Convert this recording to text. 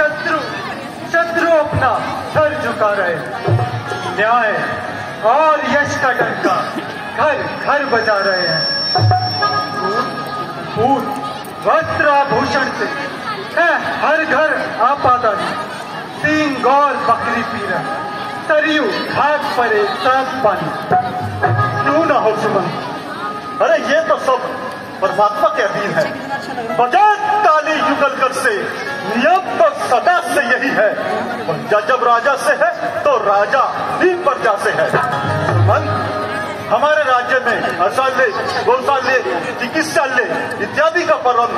शत्रु शत्रु अपना सर झुका रहे। न्याय और यश का डंका घर घर बजा रहे हैं। फूल, वस्त्र आभूषण से है, हर घर आपादन सिंह और बकरी पी रहे सरयू, घाट पर एक साथ पानी क्यों ना हो सुमन? अरे, ये तो सब परमात्मा के अधीन है। बजाय ताली युगल कर से नियम सदा से यही है। प्रजा जब राजा से है तो राजा ही प्रजा से है। हमारे राज्य में असाल्य गौशाले चिकित्सालय इत्यादि का प्रबंध